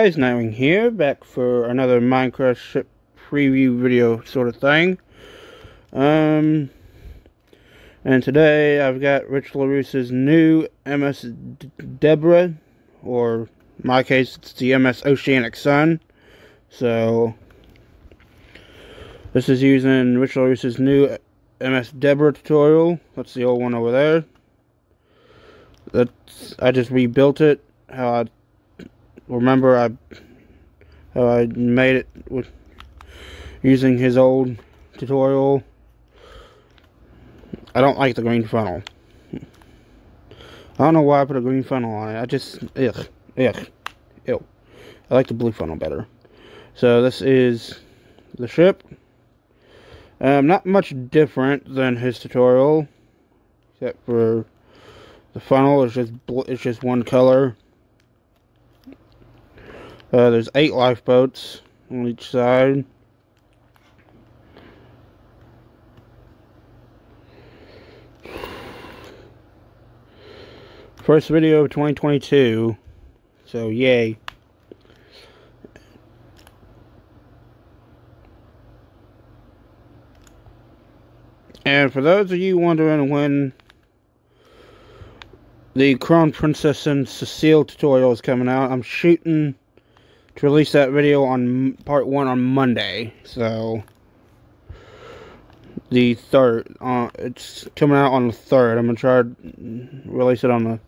guys, Nightwing here, back for another Minecraft ship preview video sort of thing. Um, and today I've got Rich Larrousse's new MS Deborah, or my case it's the MS Oceanic Sun. So, this is using Rich Larrousse's new MS Deborah tutorial. That's the old one over there. That's I just rebuilt it how I remember I I made it with using his old tutorial. I don't like the green funnel. I don't know why I put a green funnel on it. I just ugh ugh ew. I like the blue funnel better. So this is the ship. Um, not much different than his tutorial, except for the funnel is just it's just one color. Uh, there's eight lifeboats on each side. First video of 2022. So, yay. And for those of you wondering when the Crown Princess and Cecile tutorial is coming out, I'm shooting to release that video on part one on Monday. So the third, uh, it's coming out on the third. I'm gonna try to release it on the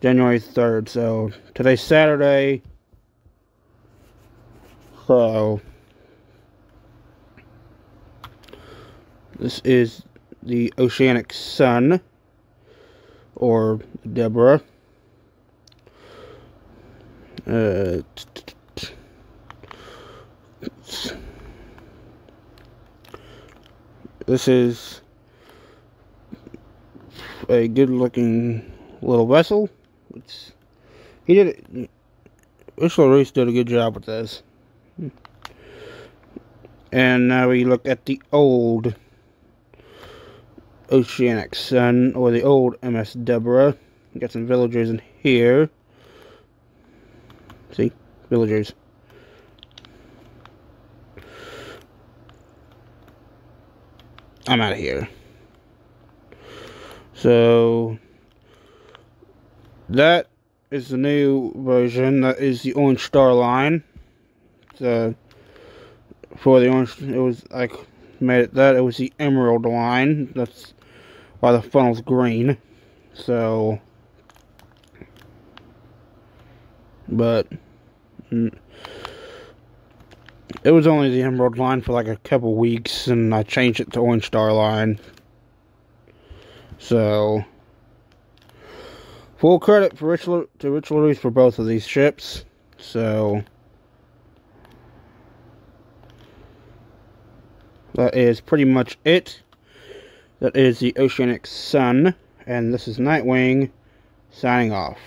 January third. So today's Saturday. So this is the Oceanic Sun or Deborah. Uh, this is a good looking little vessel. It's, he did it. Ursula Reese did a good job with this. And now we look at the old Oceanic Sun, or the old MS Deborah. We got some villagers in here. See? Villagers. I'm out of here. So that is the new version. That is the Orange Star line. So for the orange, it was I made it that. It was the Emerald line. That's why the funnel's green. So, but. It was only the Emerald line for like a couple weeks, and I changed it to Orange Star line. So, full credit for Rich to Rich for both of these ships. So, that is pretty much it. That is the Oceanic Sun, and this is Nightwing signing off.